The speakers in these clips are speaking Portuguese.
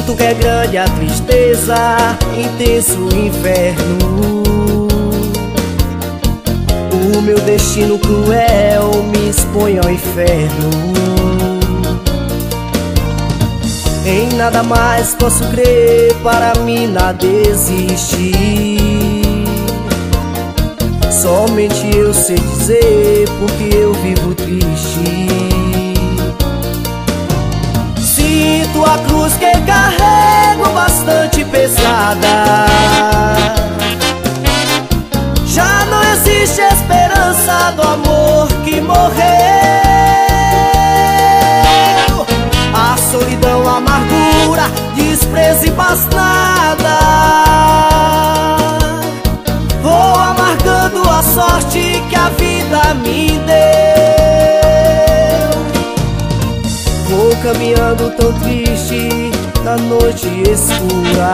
Sinto que é grande a tristeza, intenso o inferno. O meu destino cruel me expõe ao inferno. Em nada mais posso crer, para mim nada existe. Somente eu sei dizer porque eu vivo triste. Existe esperança do amor que morreu. A solidão, a amargura, desprezo e bastada Vou amargando a sorte que a vida me deu. Caminhando tão triste na noite escura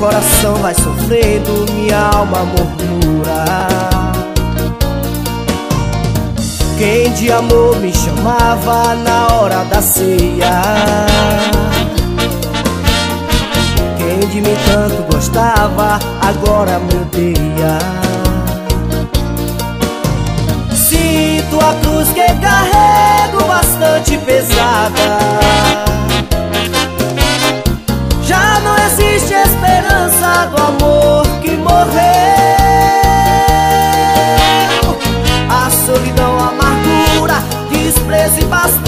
coração vai sofrendo, minha alma murmura. Quem de amor me chamava na hora da ceia? Quem de mim tanto gostava, agora me odeia Sinto a cruz que carrego bastante pesada do amor que morreu. A solidão, a amargura, desprezo e bastarda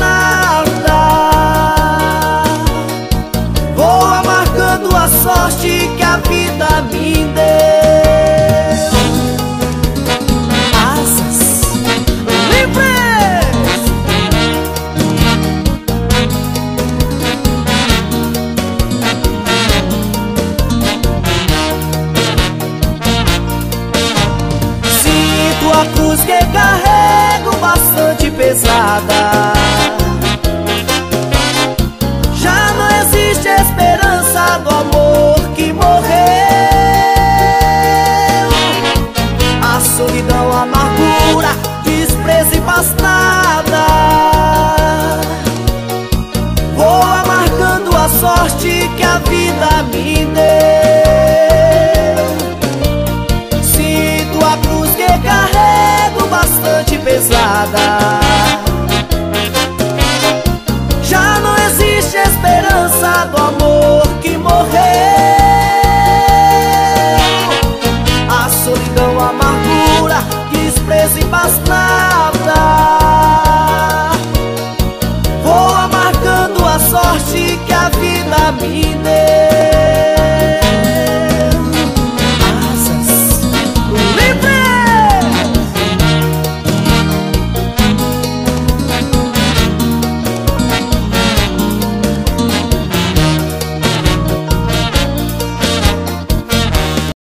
pesada desprezo e